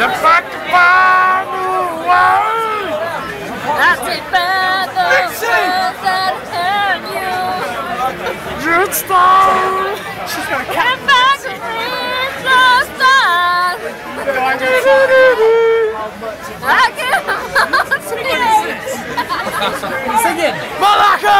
The fucking. That's it, by the world that hurt you. You're stone. She's gonna catch me. back Sing it! Malacca!